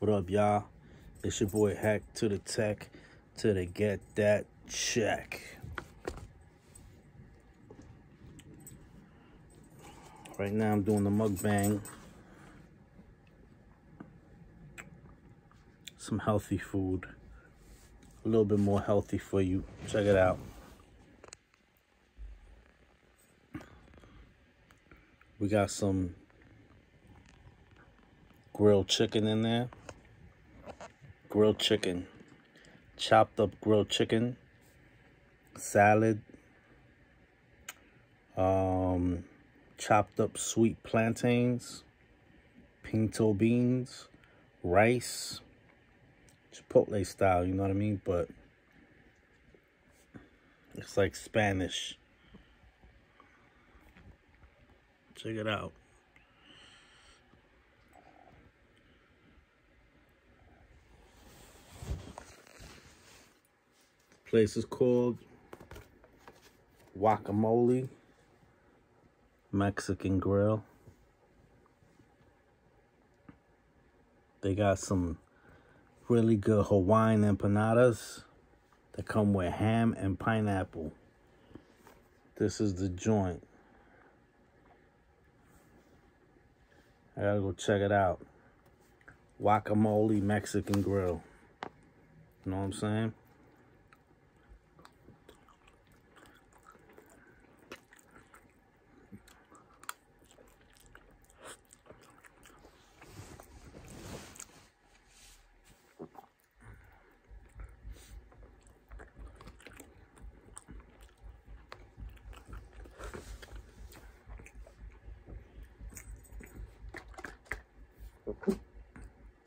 What up, y'all? It's your boy Hec to the Teck to the Get That Check. Right now, I'm doing the mukbang. Some healthy food. A little bit more healthy for you. Check it out. We got some grilled chicken in there grilled chicken, chopped up grilled chicken, salad, um, chopped up sweet plantains, pinto beans, rice, Chipotle style, you know what I mean? But it's like Spanish. Check it out. Place is called Guacamole Mexican Grill. They got some really good Hawaiian empanadas that come with ham and pineapple. This is the joint. I gotta go check it out. Guacamole Mexican Grill. You know what I'm saying?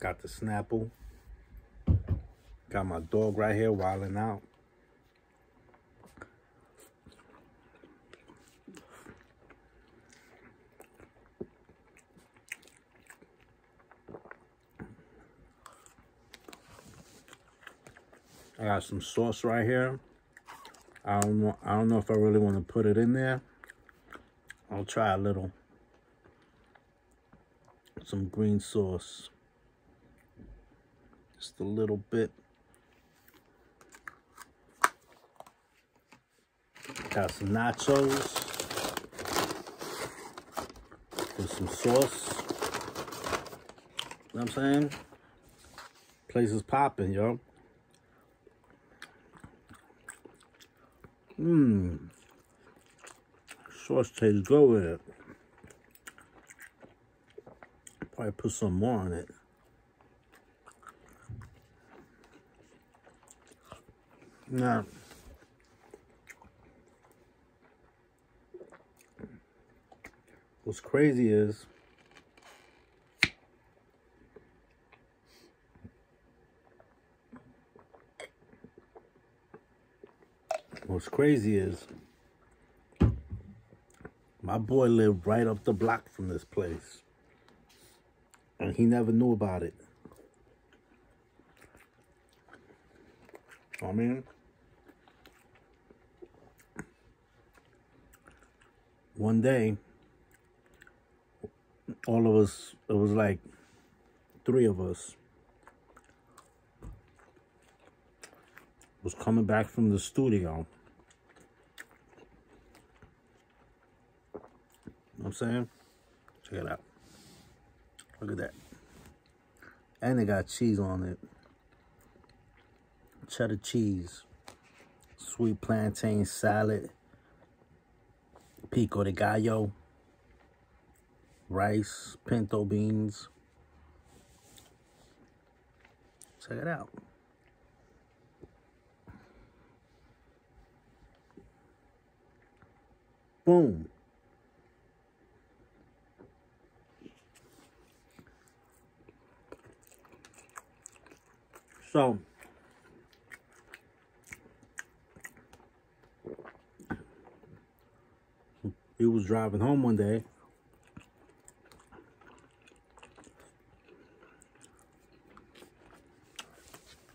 Got the Snapple. Got my dog right here wilding out. I got some sauce right here. I don't know. I don't know if I really want to put it in there. I'll try a little. Some green sauce. Just a little bit. Got some nachos. With some sauce. You know what I'm saying? Place is popping, yo. Mmm. Sauce tastes good with it. Probably put some more on it. Now, what's crazy is what's crazy is my boy lived right up the block from this place. And he never knew about it. I mean, one day, all of us, it was like three of us, was coming back from the studio. You know I'm saying? Check it out. Look at that. And they got cheese on it. Cheddar cheese. Sweet plantain salad. Pico de gallo. Rice. Pinto beans. Check it out. Boom. So, he was driving home one day.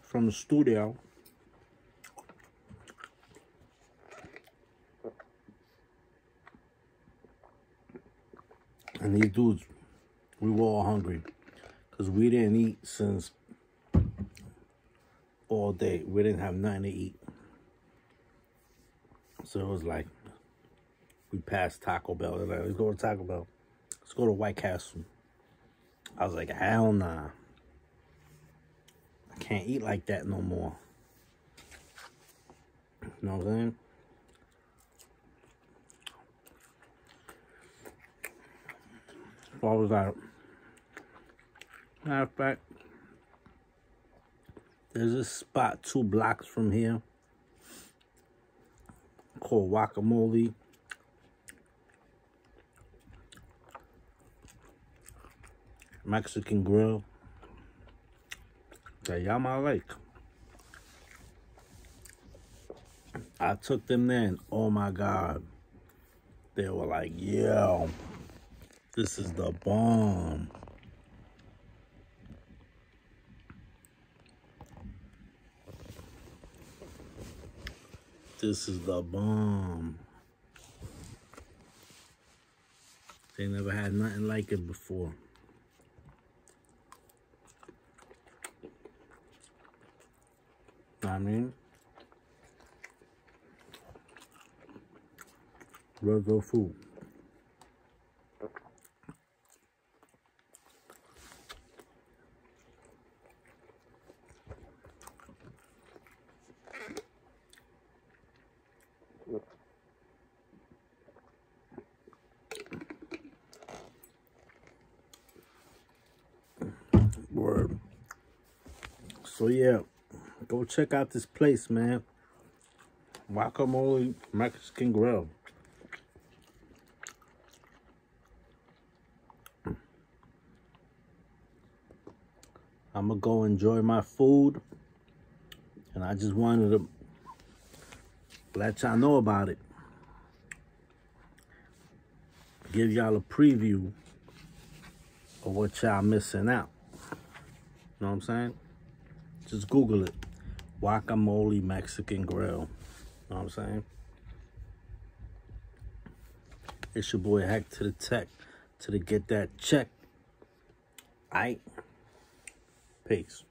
From the studio. And these dudes, we were all hungry. Because we didn't eat since all day. We didn't have nothing to eat. So it was like, we passed Taco Bell. Like, let's go to Taco Bell. Let's go to White Castle. I was like, hell nah. I can't eat like that no more. You know what I'm saying? So I was like, matter of fact, there's a spot two blocks from here called Guacamole. Mexican grill that y'all might like. I took them there and oh my god, they were like, yo, this is the bomb. This is the bomb. They never had nothing like it before. I mean, good food. Word. So yeah, go check out this place, man. Guacamole Mexican Grill. I'm gonna go enjoy my food. And I just wanted to let y'all know about it. Give y'all a preview of what y'all missing out. You know what I'm saying? Just Google it. Guacamole Mexican Grill. You Know what I'm saying? It's your boy Hec to the Teck to the get that check. Aight. Peace.